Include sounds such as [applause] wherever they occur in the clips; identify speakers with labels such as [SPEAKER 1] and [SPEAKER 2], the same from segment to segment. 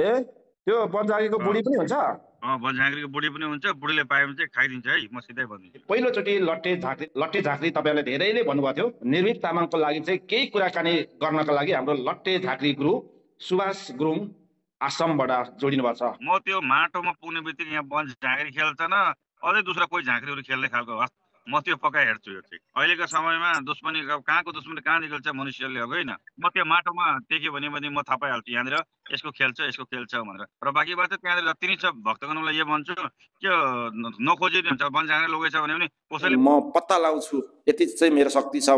[SPEAKER 1] ए त्यो बन्जागीको बुढी पनि हुन्छ?
[SPEAKER 2] झाँक्रीको बुढी पनि हुन्छ बुढीले पायो भने चाहिँ खाइदिन्छ है म सिधै भनिदिन्छु
[SPEAKER 1] पहिलोचोटि लट्टे झाँक्री लट्टे झाँक्री तपाईँहरूले धेरैले भन्नुभएको थियो। निर्भीक तामाङको लागि चाहिँ केही कुराकानी गर्नको लागि हाम्रो लट्टे झाँक्री गुरु सुभाष गुरुङ आश्रमबाट जोडिनु भएको छ।
[SPEAKER 2] म त्यो माटोमा पुग्ने बित्तिकै यहाँ वन झाँक्री खेल्छ न अझै दोस्रो कोही झाँक्रीहरू खेल्ने खालको म त्यो पक्का हेर्छु यो चाहिँ। अहिलेको समयमा दुश्मनी कहाँको दुश्मनी कहाँ निकल्छ मनुष्यले होइन। म त्यो माटोमा देख्यो भने भने म थाहा पाइहाल्छु यहाँनिर यसको खेल्छ यसको खेल्छ भनेर। र बाँकी बात त्यहाँनिर जति नै छ भक्तगणलाई यो भन्छु त्यो नखोजी हुन्छ वन झाँक्री लगेछ भने पनि कसैले
[SPEAKER 1] म पत्ता लगाउँछु यति चाहिँ मेरो शक्ति छ।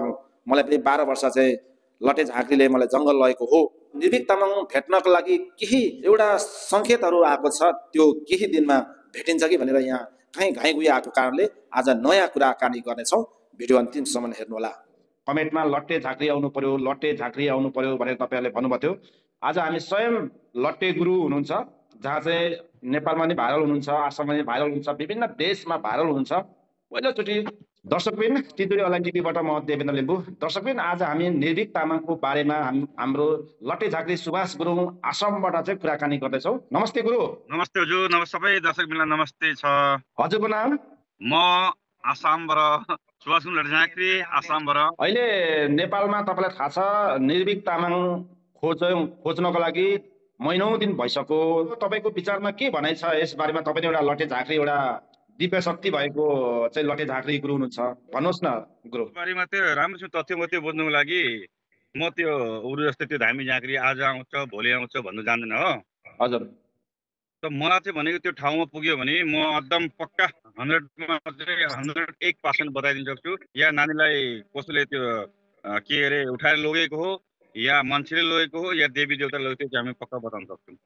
[SPEAKER 1] मलाई पनि बाह्र वर्ष चाहिँ लटे झाँक्रीले मलाई जङ्गल लगेको हो। निर्भीक तामाङ भेट्नको लागि केही एउटा सङ्केतहरू आएको छ त्यो केही दिनमा भेटिन्छ कि भनेर यहाँ कहीँ घाइ आएको कारणले आज नयाँ कुराकानी गर्नेछौँ। भिडियो अन्तिमसम्म हेर्नुहोला। कमेन्टमा लट्टे झाँक्री आउनु पर्यो लट्टे झाँक्री आउनु पर्यो भनेर तपाईँहरूले भन्नुभएको थियो। आज हामी स्वयं लट्टे गुरु हुनुहुन्छ जहाँ चाहिँ नेपालमा नि भाइरल हुनुहुन्छ आसाममा नि भाइरल हुनुहुन्छ विभिन्न देशमा भाइरल हुनुहुन्छ। पहिलोचोटि दर्शकबिन तितुरी अनलाइन टिभीबाट म देवेन्द्र लिम्बू। दर्शकबिन आज हामी निर्भीक तामाङको बारेमा हाम्रो लट्टे झाँक्री सुभाष गुरुङ आसामबाट चाहिँ कुराकानी गर्दैछौँ। नमस्ते गुरु।
[SPEAKER 2] नमस्ते हजुर नमस्ते सबै दर्शक मिलन नमस्ते छ।
[SPEAKER 1] हजुरको नाम?
[SPEAKER 2] म आसामबाट सुभाष गुरुङ झाँक्री आसामबाट।
[SPEAKER 1] अहिले नेपालमा तपाईँलाई थाहा छ निर्भीक तामाङ खोज खोज्नको लागि महिनौ दिन भइसक्यो। तपाईँको विचारमा के भनाइ छ? यस बारेमा तपाईँले एउटा लट्टे झाँक्री एउटा दिव्य शक्ति भएको चाहिँ लटे झाँक्री गुरु हुनुहुन्छ। भन्नुहोस् न गुरु।
[SPEAKER 2] बारेमा त्यो राम्रो तथ्य म त्यो बुझ्नुको लागि म त्यो उरु जस्तै त्यो धामी झाँक्री आज आउँछ भोलि आउँछ भन्नु जान्दैन हो।
[SPEAKER 1] हजुर।
[SPEAKER 2] त मलाई चाहिँ भनेको त्यो ठाउँमा पुग्यो भने म एकदम पक्का हन्ड्रेडमा हन्ड्रेड एक पर्सेन्ट बताइदिन सक्छु। या नानीलाई कसैले त्यो के अरे उठाएर लगेको हो या मान्छेले लगेको हो या देवी देवता लगेको त्यो चाहिँ हामी पक्का बताउन सक्छौँ।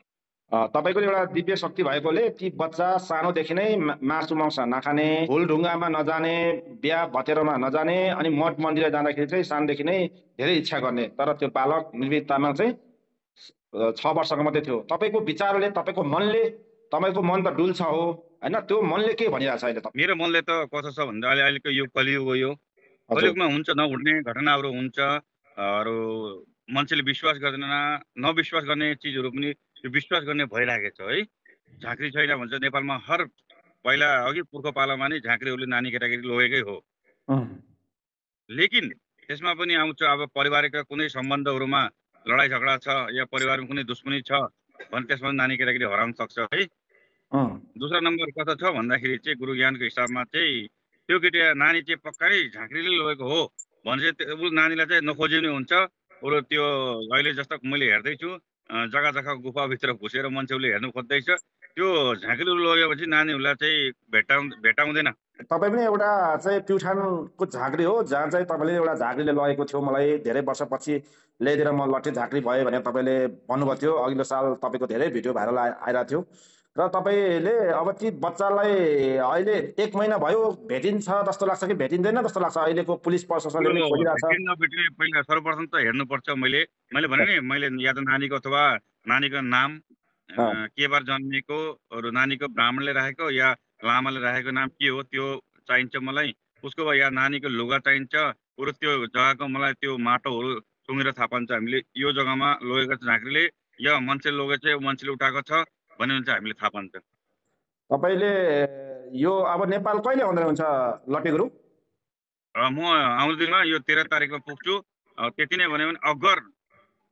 [SPEAKER 1] तपाईँको एउटा दिव्य शक्ति भएकोले ती बच्चा सानोदेखि नै मासु मांस नखाने फुल ढुङ्गामा नजाने बिहा भतेरोमा नजाने अनि मठ मन्दिर जाँदाखेरि चाहिँ सानोदेखि नै धेरै इच्छा गर्ने। तर त्यो बालक तामाङ चाहिँ छ वर्षको मात्रै थियो। तपाईँको विचारले तपाईँको मनले तपाईँको मन त डुल्छ हो होइन? त्यो मनले के भनिरहेको छ अहिले
[SPEAKER 2] मेरो मनले त कस्तो छ भन्दा अहिले अहिलेको यो कलियुग हो यो। कलियुगमा हुन्छ नउठ्ने घटनाहरू हुन्छ अरू मान्छेले विश्वास गर्दैन नविश्वास गर्ने चिजहरू पनि त्यो विश्वास गर्ने भइरहेको छ है? झाँक्री छैन भन्छ नेपालमा हर पहिला अघि पुर्खो पालामा नै झाँक्रीहरूले नानी केटाकेटी लगेकै हो। लेकिन त्यसमा पनि आउँछ अब परिवारका कुनै सम्बन्धहरूमा लडाइँ झगडा छ या परिवारमा कुनै दुश्मनी छ भने त्यसमा नानी केटाकेटी हराउन सक्छ है? दोस्रो नम्बर कता छ भन्दाखेरि चाहिँ गुरु ज्ञानको हिसाबमा चाहिँ त्यो केटी नानी चाहिँ पक्का नै झाँक्रीले लगेको हो। भने चाहिँ नानीलाई चाहिँ नखोजिने हुन्छ। बरु त्यो अहिले जस्तो मैले हेर्दैछु जग्गा जग्गा गुफाभित्र घुसेर मान्छेहरूले हेर्नु खोज्दैछ। त्यो झाँक्री लगेपछि नानीहरूलाई चाहिँ भेटाउ भेटाउँदैन।
[SPEAKER 1] तपाईँ पनि एउटा चाहिँ प्युठानको झाँक्री हो जहाँ चाहिँ तपाईँले एउटा झाँक्रीले लगेको थियो। मलाई धेरै वर्षपछि ल्याइदिएर म लट्टे झाँक्री भयो भनेर तपाईँले भन्नुभएको थियो। अघिल्लो साल तपाईँको धेरै भिडियो भाइरल आइरहेको थियो। र तपाईँले अब ती बच्चालाई अहिले एक महिना भयो भेटिन्छ जस्तो लाग्छ कि भेटिँदैन जस्तो लाग्छ? अहिलेको पुलिस प्रशासनले
[SPEAKER 2] पहिला सर्वप्रथम त हेर्नुपर्छ मैले। मैले भने नि मैले या त नानीको अथवा नानीको नाम के बार जन्मिएको अरू नानीको ब्राह्मणले राखेको या लामाले राखेको नाम के हो त्यो चाहिन्छ मलाई। उसको या नानीको लुगा चाहिन्छ बरु त्यो जग्गाको मलाई त्यो माटोहरू सुँगेर थाहा पान्छ हामीले। यो जग्गामा लगेको झाँक्रीले या मान्छे लगेको छ मान्छेले उठाएको छ। भन्यो भने चाहिँ हामीले थाहा पान्छ
[SPEAKER 1] तपाईँले यो अब नेपाल कहिले आउँदै हुन्छ लटे गुरु?
[SPEAKER 2] म आउँदो दिनमा यो तेह्र तारिकमा पुग्छु। त्यति नै भन्यो भने अगर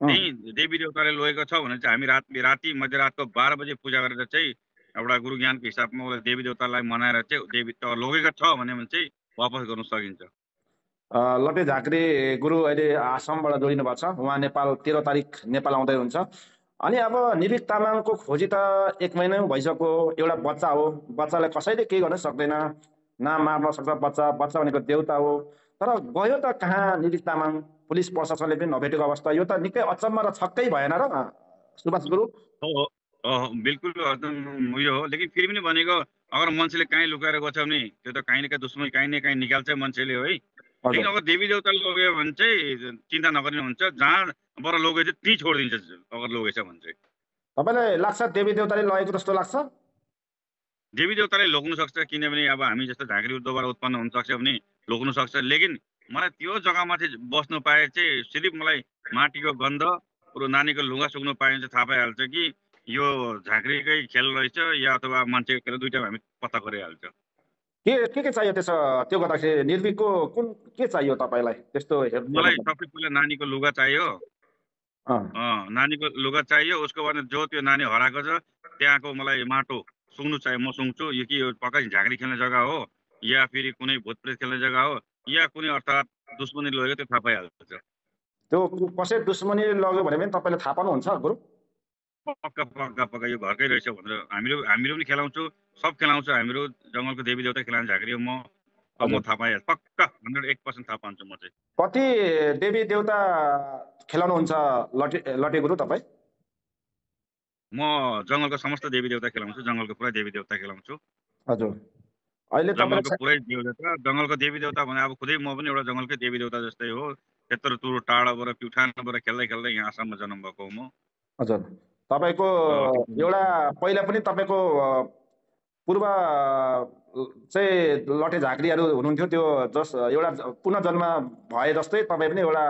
[SPEAKER 2] त्यहीँ देवी देवताले लगेको छ भने चाहिँ हामी रात राति मध्यरातको बाह्र बजे पूजा गरेर चाहिँ एउटा गुरु ज्ञानको हिसाबमा देवी देवतालाई मनाएर चाहिँ देवी लगेको छ भन्यो भने चाहिँ वापस गर्नु सकिन्छ।
[SPEAKER 1] लटे झाँक्री गुरु अहिले आसामबाट जोडिनु भएको छ। उहाँ नेपाल तेह्र तारिक नेपाल आउँदै हुन्छ। अनि अब निलिक तामाङको खोजी त एक महिना भइसक्यो एउटा बच्चा हो। बच्चालाई कसैले केही गर्न सक्दैन। न मार्न सक्छ बच्चा बच्चा भनेको देउता हो। तर गयो त कहाँ निलिक तामाङ? पुलिस प्रशासनले पनि नभेटेको अवस्था। यो त निकै अचम्म र छक्कै भएन र। सुभाष गुरु।
[SPEAKER 2] बिल्कुल उयो हो। लेकिन फेरि पनि भनेको अगर मान्छेले कहीँ लुकाएर गएको छ भने त्यो त काहीँ न काहीँ दुश्मन काहीँ न काहीँ निकाल्छ मान्छेले है। लेकिन अब देवी देउता लग्यो भने चाहिँ चिन्ता नगर्ने हुन्छ। जहाँबाट चाहिँ त्यहीँ छोडिदिन्छ अगर लगेछ भने चाहिँ।
[SPEAKER 1] तपाईँलाई लाग्छ देवी देउताले लगेको जस्तो लाग्छ?
[SPEAKER 2] देवी देउताले लोग्नु सक्छ किनभने अब हामी जस्तो झाँक्री दोबारा उत्पन्न हुन सक्छ भने लोग्नु सक्छ। लेकिन मलाई त्यो जग्गामा चाहिँ बस्नु पाए चाहिँ सिर्फ मलाई माटीको गन्ध बरु नानीको लुगा सुक्नु पाए चाहिँ थाहा पाइहाल्छ कि यो झाँक्रीकै खेल रहेछ या अथवा मान्छेको खेल दुइटा हामी पत्ता गरिहाल्छ
[SPEAKER 1] के के के चाहियो त्यसो त्यो गर्दाखेरि निर्भिकको कुन के चाहियो तपाईँलाई? त्यस्तो
[SPEAKER 2] मलाई सबै पहिला नानीको लुगा चाहियो। नानीको लुगा चाहियो उसको बाद जो त्यो नानी हराएको छ त्यहाँको मलाई माटो सुँग्नु चाहियो म सुँग्छु। यो कि यो पक्कै झाँक्री खेल्ने जग्गा हो या फेरि कुनै भूतप्रेत खेल्ने जग्गा हो या कुनै अर्थात् दुश्मनी लगेको त्यो थाहा पाइहाल्छ।
[SPEAKER 1] त्यो कसै दुश्मनी लग्यो भने पनि तपाईँले थाहा पाउनुहुन्छ गुरु
[SPEAKER 2] पक्का पक्का पक्का यो घरकै रहेछ भनेर हामीहरू हामीहरू पनि खेलाउँछौँ। सब खेलाउँछ। हामीहरू जङ्गलको देवी देवता खेलाउने झाँक्री म। म थाहा पाइहाल्छु पक्का हन्ड्रेड एक पर्सेन्ट थाहा पाउँछु म चाहिँ।
[SPEAKER 1] कति देवी देवता खेलाउनुहुन्छ लटे लटे गुरु तपाईँ?
[SPEAKER 2] म जङ्गलको समस्त देवी देवता खेलाउँछु। जङ्गलको पुरै देवी देवता खेलाउँछु।
[SPEAKER 1] हजुर। अहिले
[SPEAKER 2] जङ्गलको पुरै देवी देवता जङ्गलको देवी देवता भने अब खुदै म पनि एउटा जङ्गलकै देवी देवता जस्तै हो। त्यत्रो तुरु टाढाबाट प्युठानबाट खेल्दै खेल्दै यहाँसम्म जन्म भएको हो म।
[SPEAKER 1] हजुर। तपाईँको एउटा पहिला पनि तपाईँको पूर्व चाहिँ लटे झाँक्रीहरू हुनुहुन्थ्यो त्यो जस एउटा पुनः जन्म भए जस्तै तपाईँ पनि एउटा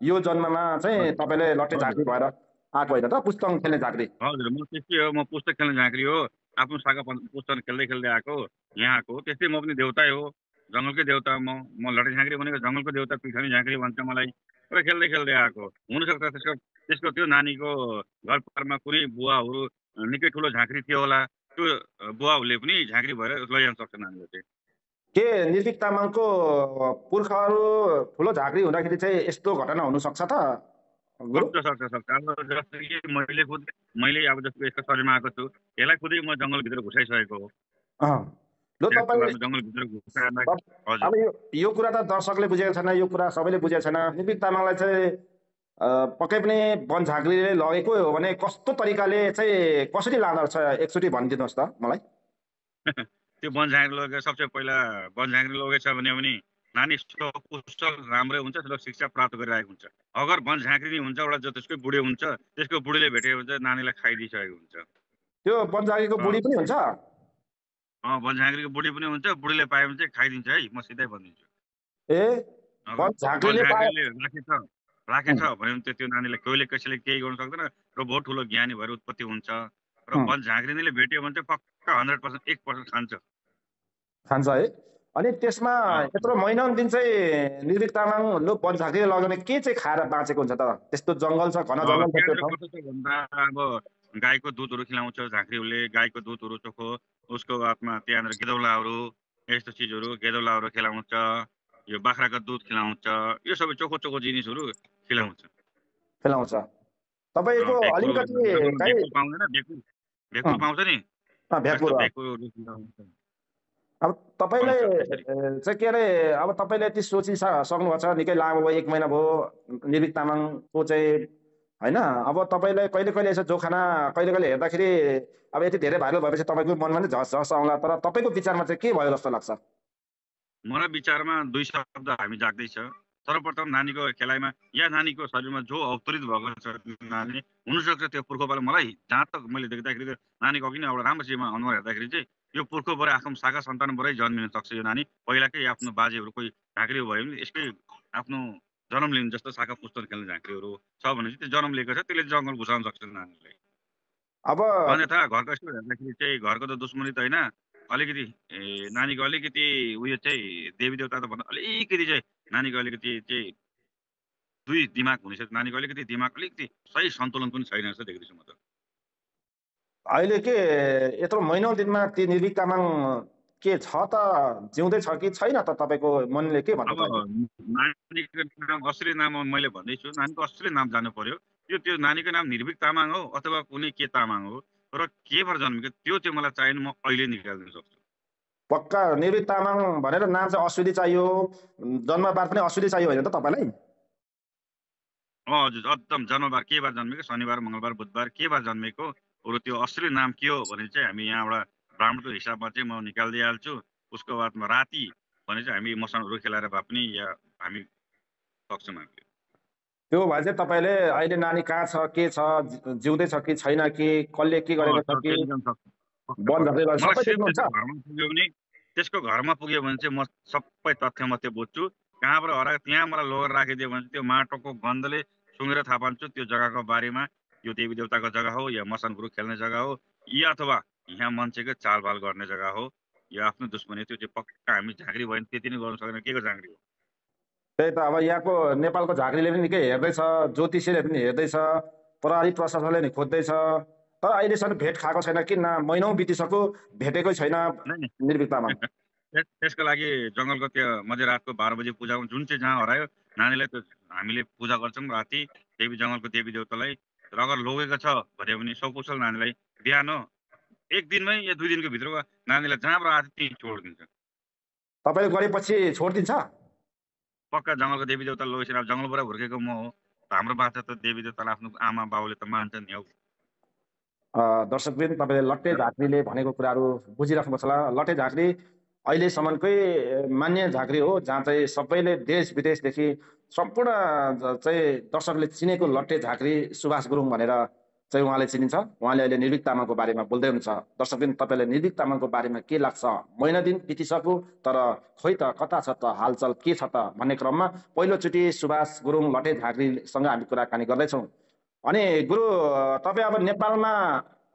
[SPEAKER 1] यो जन्ममा चाहिँ तपाईँले लटे झाँक्री भएर आएको होइन त? पुस्तक खेल्ने झाँक्री।
[SPEAKER 2] हजुर म त्यस्तै हो म पुस्तक खेल्ने झाँक्री हो। आफ्नो शाखा पुस्तक खेल्दै खेल्दै आएको यहाँ आएको त्यस्तै म पनि देउतै हो जङ्गलकै देउता म। म लटे झाँक्री भनेको जङ्गलको देउता पिठानी झाँक्री भन्छ मलाई। पुरा खेल्दै खेल्दै आएको हुनसक्छ त्यसको त्यसको त्यो नानीको घर घरमा कुनै बुवाहरू निकै ठुलो झाँक्री थियो होला। त्यो बुवाहरूले पनि झाँक्री भएर लैजान सक्छ नानीले चाहिँ।
[SPEAKER 1] के निर्विक तामाङको पुर्खाहरू ठुलो झाँक्री हुँदाखेरि चाहिँ यस्तो घटना हुनसक्छ त
[SPEAKER 2] सक्छ सक्छ सक्छ। अब जस्तो कि मैले खुद मैले अब जस्तो यसको शरीरमा आएको छु यसलाई खुदै म जङ्गलभित्र घुसाइसकेको हो।
[SPEAKER 1] अब यो कुरा त दर्शकले बुझेको छैन यो कुरा सबैले बुझेको छैन। निर्विक तामाङलाई चाहिँ पक्कै पनि वन झाँक्रीले लगेको हो भने कस्तो तरिकाले चाहिँ कसरी लाँदो रहेछ एकचोटि भनिदिनुहोस् त मलाई। [laughs]
[SPEAKER 2] त्यो वन झाँक्री लगेको सबसे पहिला वन झाँक्री लगेछ भने पनि नानी कुशल राम्रै हुन्छ त्यसले शिक्षा प्राप्त गरिरहेको हुन्छ। अगर वन झाँक्री हुन्छ एउटा जो त्यसकै बुढी हुन्छ त्यसको बुढीले भेटेको हुन्छ नानीलाई खाइदिइसकेको हुन्छ।
[SPEAKER 1] त्यो वन झाँक्रीको बुढी पनि हुन्छ?
[SPEAKER 2] अँ वन झाँक्रीको बुढी पनि हुन्छ बुढीले पायो भने चाहिँ खाइदिन्छ है म सिधै भनिदिन्छु।
[SPEAKER 1] ए
[SPEAKER 2] राखेछ राखेछ भने त्यो त्यो नानीलाई कोहीले कसैले केही गर्नु सक्दैन र बहुत ठुलो ज्ञानी भएर उत्पत्ति हुन्छ र वन झाँक्रीले भेट्यो भने चाहिँ पक्का हन्ड्रेड पर्सेन्ट एक पर्सेन्ट खान्छ।
[SPEAKER 1] खान्छ है। अनि त्यसमा यत्रो महिना दिन चाहिँ निर्विक तामाङ लो वन झाँक्रीले लगाउने के चाहिँ खाएर बाँचेको हुन्छ त? त्यस्तो जङ्गल छ घन जङ्गल
[SPEAKER 2] भन्दा अब गाईको दुधहरू खिलाउँछ झाँक्रीहरूले गाईको दुधहरू चोखो उसको बादमा त्यहाँनिर गेदौलाहरू यस्तो चिजहरू गेदौलाहरू खिलाउँछ यो बाख्राको दुध खिलाउँछ यो सबै चोखो चोखो जिनिसहरू खिलाउँछ।
[SPEAKER 1] खिलाउँछ। तपाईँको अलिकति
[SPEAKER 2] पाउँछ नि।
[SPEAKER 1] अब तपाईँले चाहिँ के अरे अब तपाईँले यति सोचिसक्नु भएको छ निकै लामो भयो एक महिना भयो निर्विक तामाङको चाहिँ होइन? अब तपाईँलाई कहिले कहिले यसो जोखाना कहिले कहिले हेर्दाखेरि अब यति धेरै भाइरल भएपछि तपाईँको मनमा चाहिँ झस झस आउँला तर तपाईँको विचारमा चाहिँ के भयो जस्तो लाग्छ?
[SPEAKER 2] मलाई विचारमा दुई शब्द हामी जाग्दैछ। सर्वप्रथम नानीको खेलाइमा या नानीको शरीरमा जो अवतरित भएको छ नानी हुनसक्छ त्यो पुर्खोबाट मलाई जहाँ तक मैले देख्दाखेरि नानीको अघि नै एउटा राम्रो चिजमा अनुहार हेर्दाखेरि चाहिँ यो पुर्खोबाट आफ्नो शाखा सन्तानबाटै जन्मिन सक्छ यो नानी। पहिलाकै आफ्नो बाजेहरू कोही झाँक्री भयो भने यसकै आफ्नो जन्म लिनु जस्तो शाखा पुस्तक खेल्ने झाँक्रीहरू छ भने चाहिँ त्यो जन्म लिएको छ त्यसले जङ्गल घुसाउन सक्छ नानीले। अब अन्यथा घरको यस्तो हेर्दाखेरि चाहिँ घरको त दुश्मनी त होइन। अलिकति नानीको अलिकति उयो चाहिँ देवी देवता त भन्दा अलिकति चाहिँ नानीको अलिकति चाहिँ दुई दिमाग हुनेछ नानीको अलिकति दिमाग अलिकति सही सन्तुलन पनि छैन जस्तो देख्दैछु म त।
[SPEAKER 1] अहिले के यत्रो महिनौ दिनमा ती निर्विक तामाङ के छ त? जिउँदै छ कि छैन त तपाईँको मनले के
[SPEAKER 2] भन्छ नानीको नाम असली नाम मैले भन्दैछु। नानीको असली नाम जानु पर्यो। त्यो त्यो नानीको नाम निर्भिक तामाङ हो अथवा कुनै के तामाङ हो र के भएर जन्मेको त्यो चाहिँ मलाई चाहियो म अहिले निकालिदिन सक्छु।
[SPEAKER 1] पक्का निर्भिक तामाङ भनेर नाम चाहिँ असुली चाहियो। जन्मबार पनि असुली चाहियो होइन त तपाईँलाई?
[SPEAKER 2] हजुर एकदम जन्मबार के बार जन्मेको? शनिबार मङ्गलबार बुधबार के बार जन्मेको? अरू त्यो असली नाम के हो भने चाहिँ हामी यहाँबाट ब्राह्मणको हिसाबमा चाहिँ म निकालिदिइहाल्छु। उसको बादमा राति भने चाहिँ हामी मसानहरू खेलाएर भए पनि या हामी सक्छौँ हामीले
[SPEAKER 1] त्यो भए चाहिँ तपाईँले अहिले नानी कहाँ छ के छ जिउँदै छ कि छैन कि कसले के गरेको छ
[SPEAKER 2] त्यसको घरमा पुग्यो भने चाहिँ म सबै तथ्य म त्यो बुझ्छु। कहाँबाट हराएको त्यहाँ मलाई लगेर राखिदियो भने त्यो माटोको गन्धले सुँगेर थाहा पाउँछु त्यो जग्गाको बारेमा यो देवी देवताको जग्गा हो या मसान गुरु खेल्ने जग्गा हो या अथवा यहाँ मान्छेको चालबाल गर्ने जग्गा हो या आफ्नो दुश्मनी त्यो चाहिँ पक्का हामी झाँक्री भयो भने त्यति नै गर्नु सक्दैन के को झाँक्री हो?
[SPEAKER 1] त्यही त अब यहाँको नेपालको झाँक्रीले पनि निकै हेर्दैछ ज्योतिषीले पनि हेर्दैछ प्रहरी प्रशासनले नि खोज्दैछ। तर अहिलेसम्म भेट खाएको छैन किन महिनौ बितिसक्यो भेटेकै छैन
[SPEAKER 2] नै। नै
[SPEAKER 1] निर्भीक तामाङ
[SPEAKER 2] त्यस- त्यसको लागि जङ्गलको त्यो मध्यरातको बाह्र बजी पूजा जुन चाहिँ जहाँ हरायो नानीलाई त्यो हामीले पूजा गर्छौँ राति देवी जङ्गलको देवी देवतालाई। र अगर लगेको छ भने पनि सकुशल नानीलाई बिहान एक दिनमै या दुई दिनको भित्रको नानीलाई जहाँबाट आएको त्यहीँ छोडिदिन्छ।
[SPEAKER 1] तपाईँले गरेपछि छोडिदिन्छ?
[SPEAKER 2] पक्का जङ्गलको देवी देवता लगेपछि अब जङ्गलबाट हुर्केको म हो। हाम्रो बाछा त देवी देवतालाई आफ्नो आमा बाबुले त मान्छ नि हौ।
[SPEAKER 1] दर्शकवृन्द तपाईँले लट्टे झाँक्रीले भनेको कुराहरू बुझिराख्नुपर्छ होला। लट्टे झाँक्री अहिलेसम्मकै मान्य झाँक्री हो जहाँ चाहिँ सबैले देश विदेशदेखि सम्पूर्ण चाहिँ दर्शकले चिनेको लट्टे झाँक्री सुभाष गुरुङ भनेर चाहिँ उहाँले चिनिन्छ। उहाँले अहिले निर्भिक तामाङको बारेमा बोल्दै हुनुहुन्छ। दर्शकवृन्द तपाईँलाई निर्भिक तामाङको बारेमा के लाग्छ? महिना दिन बितिसक्यो तर खोइ त कता छ त? हालचाल के छ त? भन्ने क्रममा पहिलोचोटि सुभाष गुरुङ लट्टे झाँक्रीसँग हामी कुराकानी गर्दैछौँ। अनि गुरु तपाईँ अब नेपालमा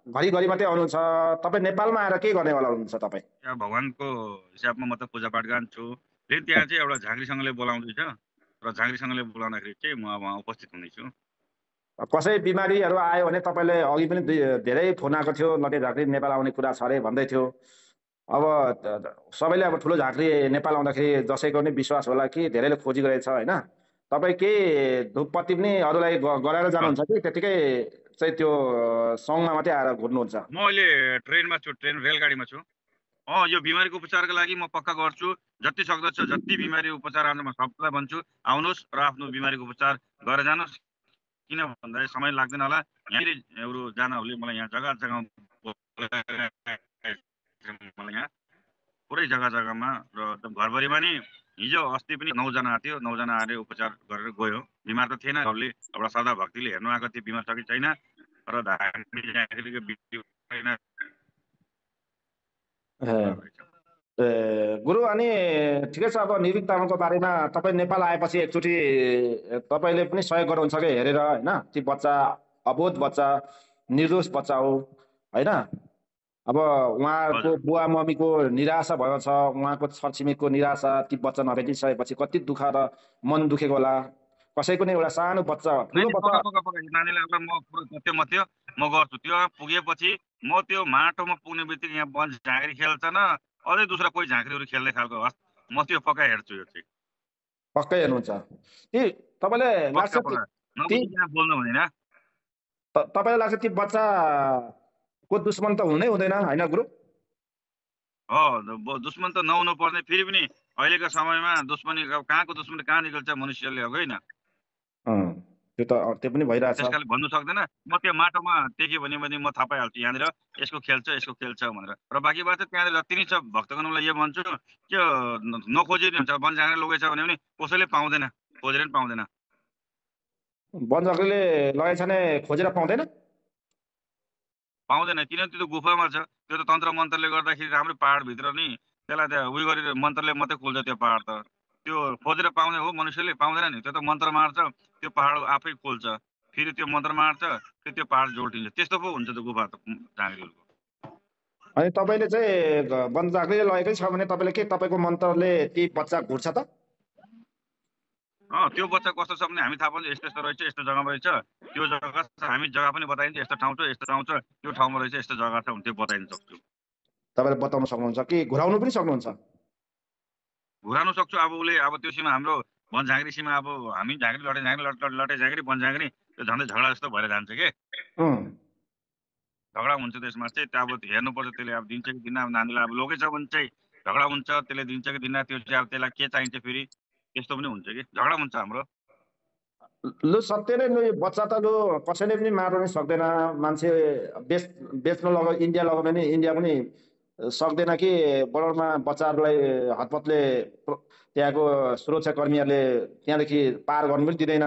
[SPEAKER 1] घरिघरि मात्रै आउनुहुन्छ। तपाईँ नेपालमा आएर के गर्नेवाला हुनुहुन्छ तपाईँ?
[SPEAKER 2] त्यहाँ भगवान्को हिसाबमा म त पूजापाठ गर्छु फेरि त्यहाँ चाहिँ एउटा झाँक्रीसँगले बोलाउँदैछ र झाँक्रीसँगले बोलाउँदाखेरि चाहिँ म अब उपस्थित हुनेछु।
[SPEAKER 1] कसै बिमारीहरू आयो भने तपाईँले अघि पनि धेरै फोन आएको थियो लटे झाँक्री नेपाल आउने कुरा छ अरे भन्दै थियो। अब सबैले अब ठुलो झाँक्री नेपाल आउँदाखेरि दसैँको नै विश्वास होला कि धेरैले खोजी गरेको छ होइन? तपाईँ केही धुपपत्ती पनि अरूलाई गराएर जानुहुन्छ कि? त्यतिकै चाहिँ त्यो सङ्घमा मात्रै आएर घुर्नुहुन्छ।
[SPEAKER 2] म अहिले ट्रेनमा छु ट्रेन रेलगाडीमा छु। अँ यो बिमारीको उपचारको लागि म पक्का गर्छु। जति सक्दछ जति बिमारी उपचार आउनु म सबलाई भन्छु आउनुहोस् र आफ्नो बिमारीको उपचार गरेर जानुहोस्। किन भन्दाखेरि समय लाग्दैन होला। यहाँनिर अरू जानाहरूले मलाई यहाँ जग्गा जग्गामा [laughs] मलाई यहाँ पुरै जग्गा जग्गामा र एकदम घरभरिमा नि हिजो अस्ति पनि नौजना थियो। नौजना आएर उपचार गरेर गयो। बिमार त थिएन एउटा श्रद्धा भक्तिले हेर्नु आएको थियो बिमार छ कि छैन। र
[SPEAKER 1] गुरु अनि ठिकै छ अब निर्भिक तामाङको बारेमा तपाईँ नेपाल आएपछि एकचोटि तपाईँले पनि सहयोग गर्नुहुन्छ कि हेरेर होइन। ती बच्चा अबोध बच्चा निर्दोष बच्चा हो होइन? अब उहाँको बुवा मम्मीको निराशा भएको छ उहाँको छरछिमेकको निराशा ती बच्चा नभेटिसकेपछि कति दुःख र मन दुखेको होला? कसैको नै एउटा सानो बच्चा बच्चा।
[SPEAKER 2] नानीलाई म गर्छु। त्यो पुगेपछि म त्यो माटोमा पुग्ने बित्तिकै यहाँ बन झाँक्री खेल्छ न अझै दुसरा कोही झाँक्रीहरू खेल्दै खालको होस् म त्यो पक्का हेर्छु यो चाहिँ।
[SPEAKER 1] पक्कै हेर्नुहुन्छ। ती तपाईँले लाग्छ
[SPEAKER 2] बोल्नु
[SPEAKER 1] त- तपाईँलाई लाग्छ ती बच्चाको दुश्मन त हुनै हुँदैन होइन गुरु?
[SPEAKER 2] दुश्मन त नहुनु पर्ने फेरि पनि अहिलेको समयमा दुश्मनी कहाँको दुश्मनी कहाँ निकल्छ मनुष्यले होइन?
[SPEAKER 1] त्यो त त्यो पनि
[SPEAKER 2] त्यस कारणले भन्नु सक्दैन। म त्यो माटोमा देख्यो भने म थाहा पाइहाल्छु यहाँनिर यसको खेल्छ यसको खेल्छ भनेर। र बाँकी बात त्यहाँनिर जति नै छ भक्तगणलाई यो भन्छु त्यो नखोजी हुन्छ वन झाँक्री लगेछ भने पनि कसैले पाउँदैन खोजेर पनि पाउँदैन।
[SPEAKER 1] वनजङ्गलले लगेछ भने खोजेर पाउँदैन?
[SPEAKER 2] पाउँदैन किन त्यो त गुफामा छ। त्यो त तन्त्र मन्त्रले गर्दाखेरि राम्रो पाहाडभित्र नि त्यसलाई त उयो गरेर मन्त्रले मात्रै खोल्छ त्यो पाहाड त। त्यो खोजेर पाउने हो मनुष्यले पाउँदैन नि। त्यो त मन्त्र मार्छ त्यो पाहाड आफै खोल्छ। फेरि त्यो मन्त्र मार्छ फेरि त्यो पाहाड जोडिन्छ। त्यस्तो पो हुन्छ त्यो गुफा त
[SPEAKER 1] अनि तपाईँले चाहिँ ग- वनजागले लगेकै छ भने तपाईँले के तपाईँको मन्त्रले ती बच्चा घुर्छ त?
[SPEAKER 2] अँ त्यो बच्चा कस्तो छ भने हामी थाहा पाउँछ यस्तो यस्तो रहेछ यस्तो जग्गामा रहेछ। त्यो जग्गा छ, हामी जग्गा पनि बताइन्छ यस्तो ठाउँ छ यस्तो ठाउँ छ त्यो ठाउँमा रहेछ यस्तो जग्गा छ भने त्यो बताइदिन सक्छु।
[SPEAKER 1] तपाईँले बताउन सक्नुहुन्छ कि? घुराउनु पनि सक्नुहुन्छ?
[SPEAKER 2] घुराउनु सक्छु अब उसले अब त्यो सीमा हाम्रो वन झाँक्री सीमा अब हामी झाँक्री लटे झाँक्री लट लट- झाँक्री वन झाँक्री त्यो झन्डै झगडा जस्तो भएर जान्छ के? झगडा हुन्छ त्यसमा चाहिँ त्यो अब हेर्नुपर्छ त्यसले अब दिन्छ कि दिन्न अब नानीलाई अब लोकेछ भने चाहिँ झगडा हुन्छ त्यसले दिन्छ कि दिन्न त्यो चाहिँ अब त्यसलाई के चाहिन्छ फेरि? त्यस्तो पनि हुन्छ कि? झगडा हुन्छ हाम्रो।
[SPEAKER 1] लु सत्य नै लु बच्चा त लु कसैले पनि मार्न पनि सक्दैन। मान्छे बेच बेच्न लग इन्डिया लगाउन पनि इन्डिया पनि सक्दैन कि बर्डरमा बच्चाहरूलाई हतपतले त्यहाँको सुरक्षाकर्मीहरूले त्यहाँदेखि पार गर्नु पनि दिँदैन।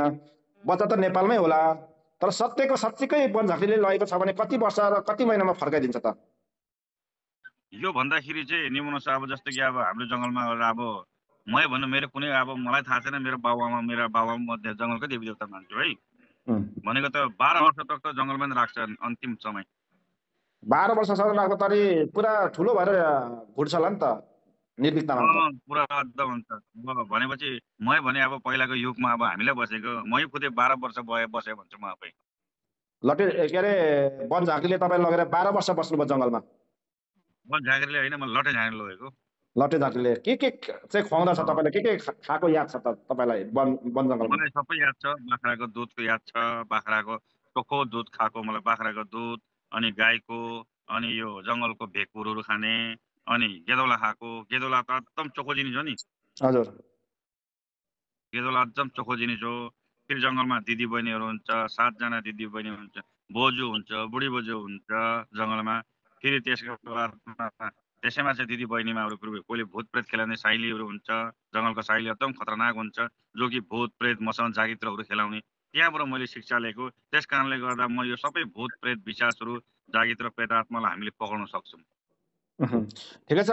[SPEAKER 1] बच्चा त नेपालमै होला तर सत्यको साँच्चीकै वन झाँक्रीले लगेको छ भने कति वर्ष र कति महिनामा फर्काइदिन्छ त?
[SPEAKER 2] यो भन्दाखेरि चाहिँ निमुना अब जस्तो कि अब हाम्रो जङ्गलमा अब मै भन्नु मेरो कुनै अब मलाई थाहा छैन मेरो बाबुआमा मेरो बाबुआमा म जङ्गलकै देवी देवता मान्छु है भनेको त बाह्र वर्ष तक त जङ्गलमा नै राख्छ अन्तिम समय।
[SPEAKER 1] बाह्र वर्षसम्म राख्दा तरी पुरा ठुलो भएर घुट्छ होला नि त
[SPEAKER 2] पुरा हुन्छ। भनेपछि मै भने अब पहिलाको युगमा अब हामीले बसेको मै खुदै बाह्र वर्ष भयो बसेँ भन्छु म आफै
[SPEAKER 1] लटे के अरे वन झाँक्रीले तपाईँलाई लगेर बाह्र वर्ष बस्नुभयो जङ्गलमा।
[SPEAKER 2] म झाँक्रीले होइन म लटे झाँक्री लगेको।
[SPEAKER 1] लटे झाँक्रीले के के चाहिँ खुवाउँदा छ तपाईँले? के के खाएको याद छ त तपाईँलाई? वन वन जङ्गलमा।
[SPEAKER 2] मलाई सबै याद छ। बाख्राको दुधको याद छ बाख्राको चोखो दुध खाएको मलाई बाख्राको दुध अनि गाईको अनि यो जङ्गलको भेकुरहरू खाने अनि गेदौला खाएको। गेदौला त एकदम चोखो जिनिस हो नि।
[SPEAKER 1] हजुर।
[SPEAKER 2] गेदौला एकदम चोखो जिनिस हो। फेरि जङ्गलमा दिदी बहिनीहरू हुन्छ सातजना दिदी बहिनी हुन्छ बोजू हुन्छ बुढी बोजू हुन्छ जङ्गलमा। फेरि त्यसको बादमा त्यसैमा चाहिँ दिदी बहिनीमा अरू कुरो भूत प्रेत खेलाउने साइलीहरू हुन्छ जङ्गलको साइली एकदम खतरनाक हुन्छ जो कि भूत प्रेत मसँग जागित्रहरू खेलाउने। त्यहाँबाट मैले शिक्षा लिएको। त्यस कारणले गर्दा म यो सबै भूत प्रेत विश्वासहरू जागित्र प्रेतात्मालाई हामीले पकाउन सक्छौँ।
[SPEAKER 1] ठिकै छ।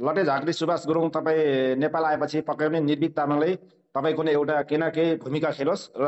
[SPEAKER 1] लटे झाँक्री सुभाष गुरुङ तपाईँ नेपाल आएपछि पक्कै पनि निर्भीक तामाङले तपाईँ कुनै एउटा केही न केही भूमिका खेलोस् र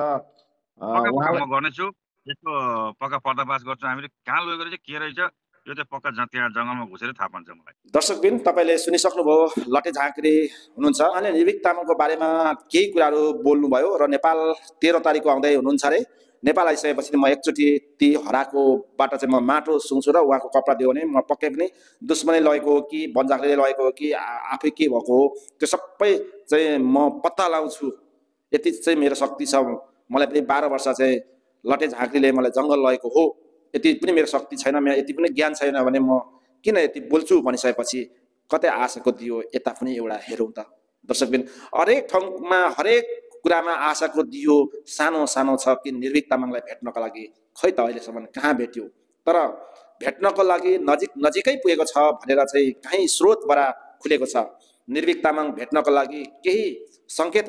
[SPEAKER 2] म गर्नेछु। यसको पक्का पर्दाफास गर्छु। हामीले कहाँ लगेको रहेछ के रहेछ? यो चाहिँ पक्का ज- त्यहाँ जङ्गलमा घुसेर थाहा पान्छ मलाई।
[SPEAKER 1] दर्शकबिन तपाईँले सुनिसक्नुभयो लटे झाँक्री हुनुहुन्छ। उहाँले निर्भीक तामाङको बारेमा केही कुराहरू बोल्नुभयो र नेपाल तेह्र तारिकको आउँदै हुनुहुन्छ अरे। नेपाल आइसकेपछि म एकचोटि ती हराएकोबाट चाहिँ म माटो सुन्छु र उहाँको कपडा दियो भने म पक्कै पनि दुश्मनै लगेको हो कि बनझाँक्रीले लगेको हो कि आफै के भएको हो त्यो सबै चाहिँ म पत्ता लगाउँछु यति चाहिँ मेरो शक्ति छ। मलाई पनि बाह्र वर्ष चाहिँ लटे झाँक्रीले मलाई जङ्गल लगेको हो। यति पनि मेरो शक्ति छैन मेरो यति पनि ज्ञान छैन भने म किन यति बोल्छु भनिसकेपछि कतै आशाको दियो यता पनि एउटा हेरौँ त। दर्शकबिन हरेक ठाउँमा हरेक कुरामा आशाको दियो सानो सानो छ कि निर्भीक तामाङलाई भेट्नको लागि खै त अहिलेसम्म कहाँ भेट्यो? तर भेट्नको लागि नजिक नजिकै पुगेको छ भनेर चाहिँ कहीँ स्रोतबाट खुलेको छ। निर्भीक तामाङ भेट्नको लागि केही सङ्केत